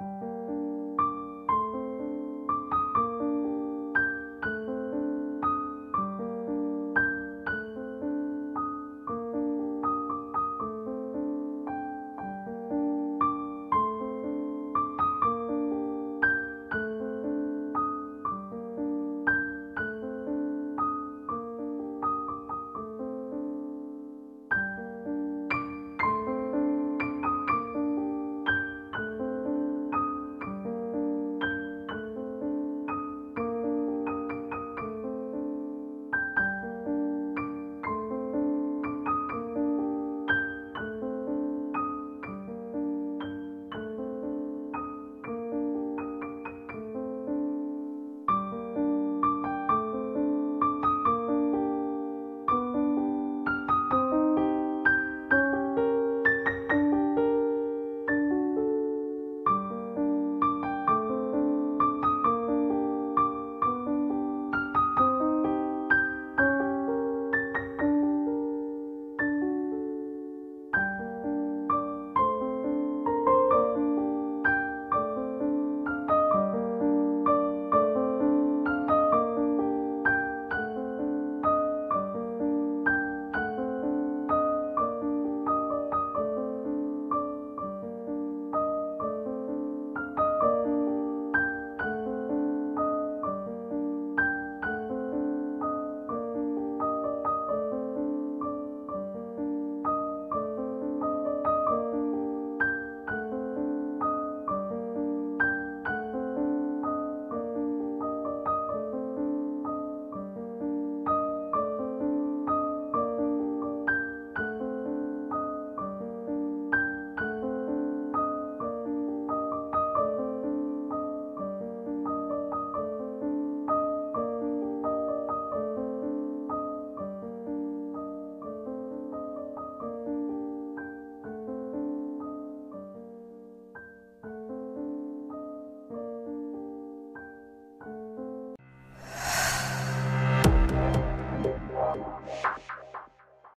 you